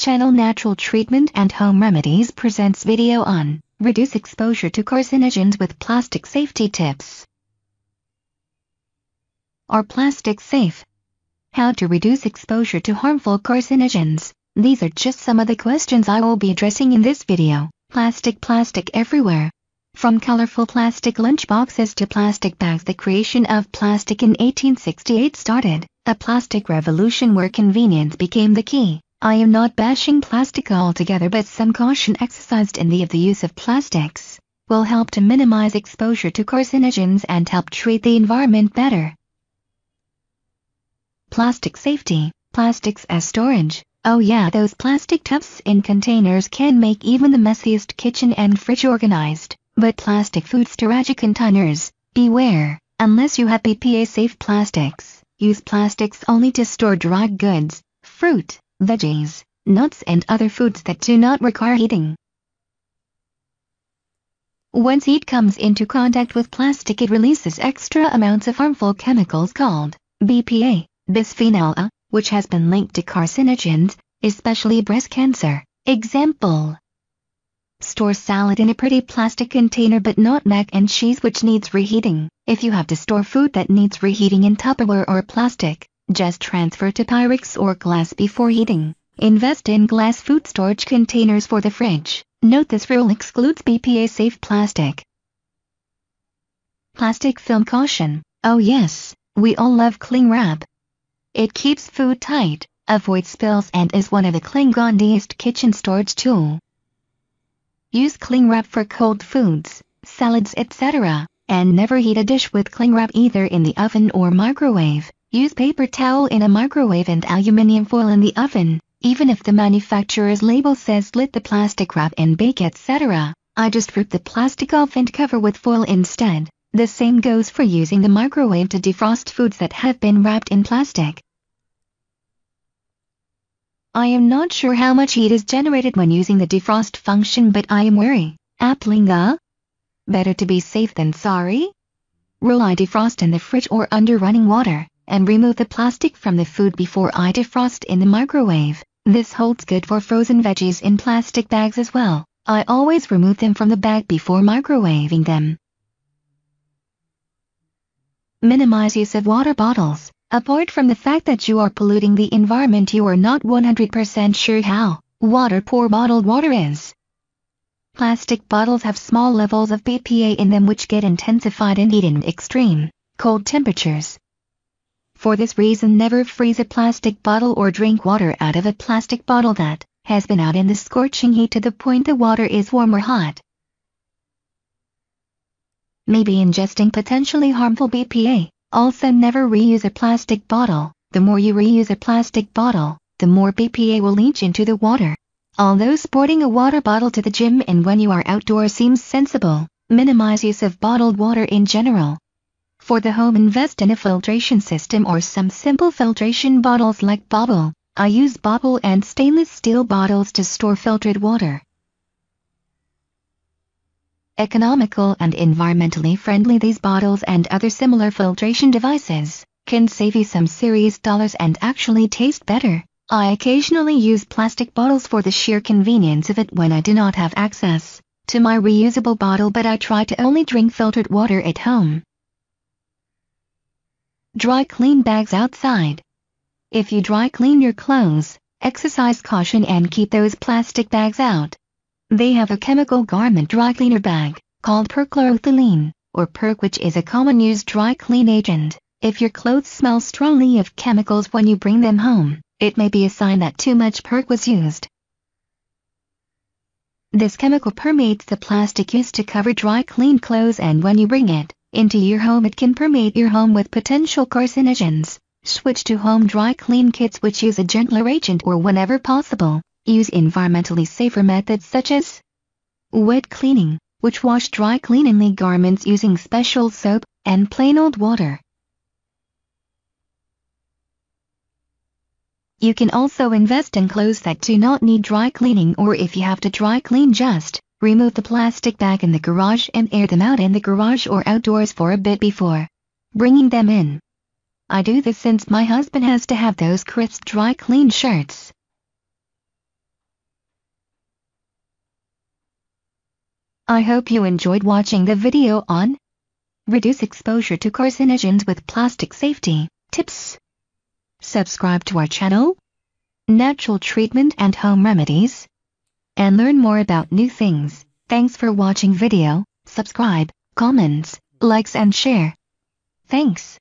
Channel Natural Treatment and Home Remedies presents video on Reduce Exposure to Carcinogens with Plastic Safety Tips. Are plastics safe? How to reduce exposure to harmful carcinogens? These are just some of the questions I will be addressing in this video. Plastic plastic everywhere. From colorful plastic lunchboxes to plastic bags the creation of plastic in 1868 started, a plastic revolution where convenience became the key. I am not bashing plastic altogether but some caution exercised in the of the use of plastics will help to minimize exposure to carcinogens and help treat the environment better. Plastic safety, plastics as storage. Oh yeah those plastic tubs in containers can make even the messiest kitchen and fridge organized, but plastic food storage containers, beware, unless you have BPA safe plastics, use plastics only to store dry goods, fruit, veggies, nuts and other foods that do not require heating. Once heat comes into contact with plastic it releases extra amounts of harmful chemicals called BPA, bisphenol A, which has been linked to carcinogens, especially breast cancer. Example Store salad in a pretty plastic container but not mac and cheese which needs reheating. If you have to store food that needs reheating in Tupperware or plastic, just transfer to Pyrex or glass before heating. Invest in glass food storage containers for the fridge. Note this rule excludes BPA-safe plastic. Plastic film caution. Oh yes, we all love cling wrap. It keeps food tight, avoids spills and is one of the clingondiest kitchen storage tool. Use cling wrap for cold foods, salads etc., and never heat a dish with cling wrap either in the oven or microwave. Use paper towel in a microwave and aluminium foil in the oven, even if the manufacturer's label says split the plastic wrap and bake etc. I just rip the plastic off and cover with foil instead. The same goes for using the microwave to defrost foods that have been wrapped in plastic. I am not sure how much heat is generated when using the defrost function but I am wary. Applying the better to be safe than sorry? Rule I defrost in the fridge or under running water and remove the plastic from the food before I defrost in the microwave. This holds good for frozen veggies in plastic bags as well. I always remove them from the bag before microwaving them. Minimize use of water bottles. Apart from the fact that you are polluting the environment you are not 100% sure how water poor bottled water is. Plastic bottles have small levels of BPA in them which get intensified in heat and extreme cold temperatures. For this reason never freeze a plastic bottle or drink water out of a plastic bottle that has been out in the scorching heat to the point the water is warm or hot. Maybe ingesting potentially harmful BPA. Also never reuse a plastic bottle. The more you reuse a plastic bottle, the more BPA will leach into the water. Although sporting a water bottle to the gym and when you are outdoors seems sensible, minimize use of bottled water in general. For the home invest in a filtration system or some simple filtration bottles like Bobble. I use Bobble and stainless steel bottles to store filtered water. Economical and environmentally friendly these bottles and other similar filtration devices can save you some serious dollars and actually taste better. I occasionally use plastic bottles for the sheer convenience of it when I do not have access to my reusable bottle but I try to only drink filtered water at home. Dry clean bags outside. If you dry clean your clothes, exercise caution and keep those plastic bags out. They have a chemical garment dry cleaner bag, called perchloroethylene, or perc which is a common used dry clean agent. If your clothes smell strongly of chemicals when you bring them home, it may be a sign that too much perc was used. This chemical permeates the plastic used to cover dry clean clothes and when you bring it, into your home it can permeate your home with potential carcinogens. Switch to home dry clean kits which use a gentler agent or whenever possible, use environmentally safer methods such as wet cleaning, which wash dry cleanly garments using special soap and plain old water. You can also invest in clothes that do not need dry cleaning or if you have to dry clean just remove the plastic bag in the garage and air them out in the garage or outdoors for a bit before bringing them in. I do this since my husband has to have those crisp dry clean shirts. I hope you enjoyed watching the video on Reduce exposure to carcinogens with plastic safety tips. Subscribe to our channel, Natural Treatment and Home Remedies and learn more about new things. Thanks for watching video, subscribe, comments, likes and share. Thanks.